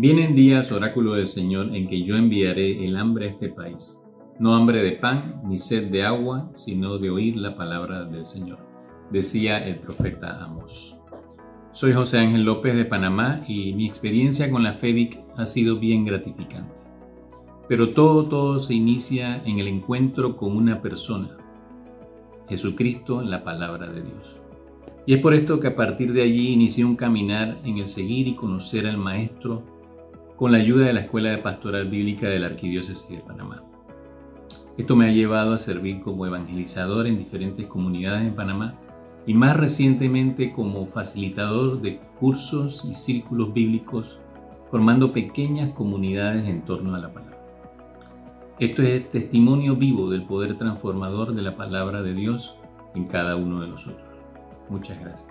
Vienen días, oráculo del Señor, en que yo enviaré el hambre a este país. No hambre de pan ni sed de agua, sino de oír la palabra del Señor, decía el profeta Amos. Soy José Ángel López de Panamá y mi experiencia con la FEBIC ha sido bien gratificante. Pero todo, todo se inicia en el encuentro con una persona, Jesucristo, la palabra de Dios. Y es por esto que a partir de allí inicié un caminar en el seguir y conocer al Maestro con la ayuda de la Escuela de Pastoral Bíblica de la Arquidiócesis de Panamá. Esto me ha llevado a servir como evangelizador en diferentes comunidades en Panamá y más recientemente como facilitador de cursos y círculos bíblicos, formando pequeñas comunidades en torno a la palabra. Esto es testimonio vivo del poder transformador de la palabra de Dios en cada uno de nosotros. Muchas gracias.